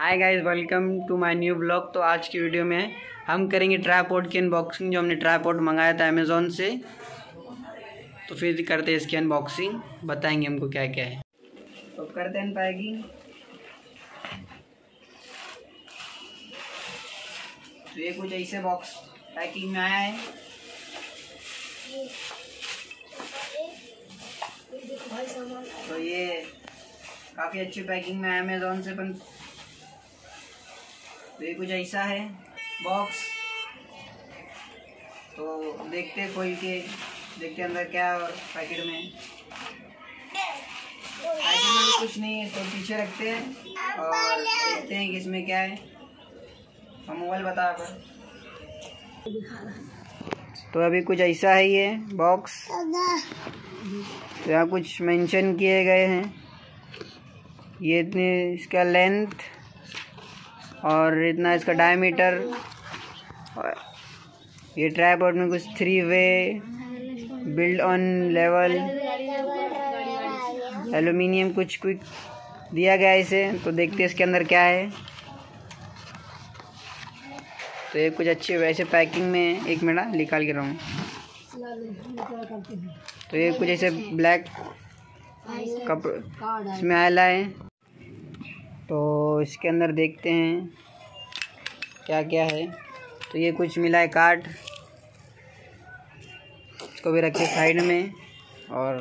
Hi guys welcome to my new blog तो आज की वीडियो में हम करेंगे ट्राईपोर्ट की अनबॉक्सिंग जो हमने ट्राईपोर्ट मंगाया था अमेज़ोन से। तो फिर करते हैं इसकी अनबॉक्सिंग बताएँगे हमको क्या क्या है। तो करते हैं पैकिंग तो ये कुछ ऐसे बॉक्स पैकिंग में आया है। तो ये काफ़ी अच्छी पैकिंग में अमेज़ोन से पण तो ये कुछ ऐसा है बॉक्स तो देखते खोल के, देखते अंदर क्या और पैकेट में कुछ नहीं है तो पीछे रखते हैं और देखते हैं कि इसमें क्या है। हम मोबाइल बता कर तो अभी कुछ ऐसा है ये बॉक्स तो यहाँ कुछ मेंशन किए गए हैं। ये इतने, इसका लेंथ और इतना इसका डायमीटर ये ट्राईपोर्ट में कुछ three way built in level aluminium कुछ कुछ दिया गया इसे तो देखते हैं इसके अंदर क्या है। तो ये कुछ अच्छे वैसे पैकिंग में एक मिनट निकाल के रहा हूँ। तो ये कुछ ऐसे ब्लैक कपड़े, इसमें आयला है तो इसके अंदर देखते हैं क्या क्या है। तो ये कुछ मिला है कार्ड इसको भी रखे साइड में और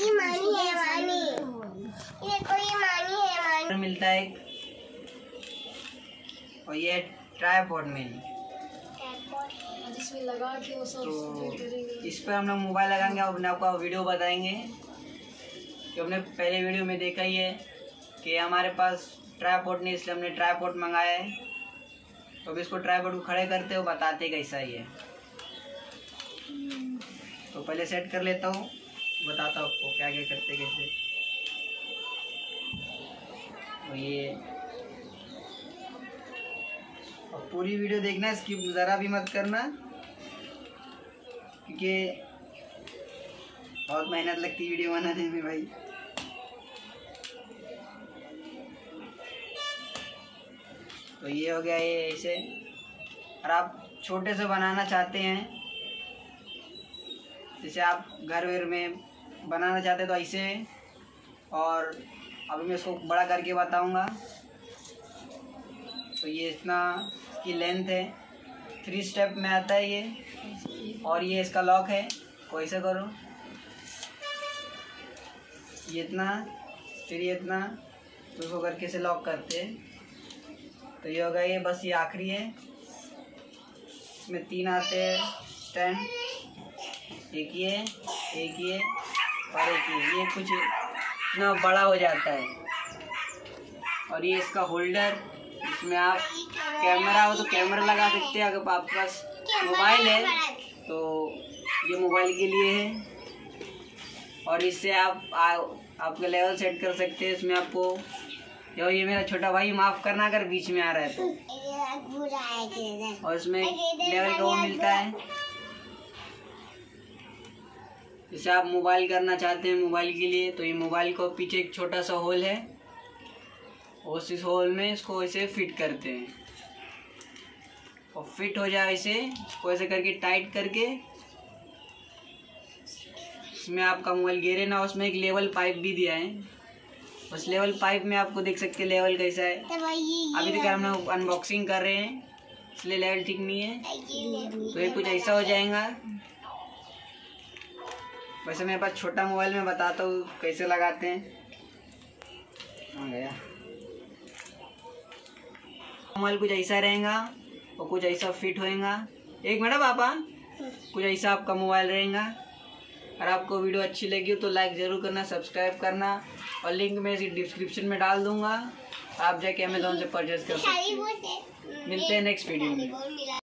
ये मानी है मानी ये कोई मानी है मानी मिलता है। और ये ट्राईपोर्ट में। लगा के वो सब तो इस पर हम लोग मोबाइल लगाएँगे और अपने आपको वीडियो बताएँगे। कि हमने पहले वीडियो में देखा ही है कि हमारे पास ट्राईपोर्ट नहीं, इसलिए हमने ट्राईपोर्ट मंगाया है। तो अभी इसको ट्राईपोर्ट को खड़े करते हो, बताते कैसा ही है तो पहले सेट कर लेता हूँ, बताता हूँ आपको क्या क्या करते कैसे। तो ये। और पूरी वीडियो देखना, स्किप ज़रा भी मत करना, क्योंकि बहुत मेहनत लगती है वीडियो बनाने में भाई। तो ये हो गया ये ऐसे और आप छोटे से बनाना चाहते हैं जैसे आप घर वर में बनाना चाहते हैं तो ऐसे और अभी मैं इसको बड़ा करके बताऊँगा। तो ये इतना इसकी लेंथ है। थ्री स्टेप में आता है ये, और ये इसका लॉक है। को ऐसे करो। ये इतना, फिर ये इतना तो इसको करके से लॉक करते हैं। तो ये होगा ये बस ये आखिरी है। इसमें तीन आते हैं टेन एक ये एक ये और एक ये। ये कुछ इतना बड़ा हो जाता है। और ये इसका होल्डर इसमें आप कैमरा हो तो कैमरा लगा सकते हैं अगर आपके पास मोबाइल है तो ये मोबाइल के लिए है। और इससे आप आ, आपका लेवल सेट कर सकते हैं इसमें आपको यो ये मेरा छोटा भाई माफ़ करना अगर बीच में आ रहा है तो। और इसमें लेवल का वो मिलता है। जैसे आप मोबाइल करना चाहते हैं मोबाइल के लिए तो ये मोबाइल को पीछे एक छोटा सा होल है। उस इस होल में इसको ऐसे फिट करते हैं। और फिट हो जाए ऐसे इसको ऐसे करके टाइट करके, इसमें आपका मोबाइल गिरे ना, उसमें एक लेवल पाइप भी दिया है। उस लेवल फाइव में आपको देख सकते हैं लेवल कैसा है। तो अभी तक हम लोग अनबॉक्सिंग कर रहे हैं इसलिए लेवल ठीक नहीं है। तो ये कुछ ऐसा हो जाएगा। वैसे मेरे पास छोटा मोबाइल में बताता हूँ कैसे लगाते हैं। गया। मोबाइल कुछ ऐसा रहेगा और कुछ ऐसा फिट होएगा। एक मिनट पापा कुछ ऐसा आपका मोबाइल रहेगा। अगर आपको वीडियो अच्छी लगी हो तो लाइक ज़रूर करना सब्सक्राइब करना और लिंक मैं इसी डिस्क्रिप्शन में डाल दूँगा। आप जाके अमेजोन से परचेज कर सकते हैं। मिलते हैं नेक्स्ट वीडियो में।